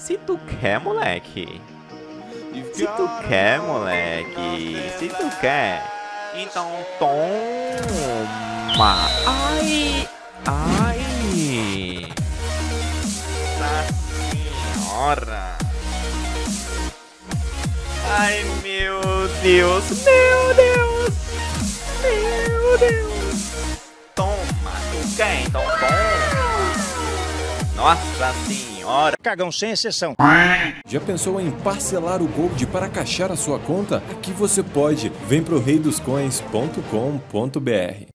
Se tu quer, moleque. Se tu quer, moleque. Se tu quer. Então toma. Ai. Ai. Nossa senhora. Ai, meu Deus. Meu Deus. Meu Deus. Toma. Tu quer? Então toma. Nossa senhora. Cagão sem exceção. Já pensou em parcelar o Gold para caixar a sua conta? Aqui você pode. Vem pro reidoscoins.com.br.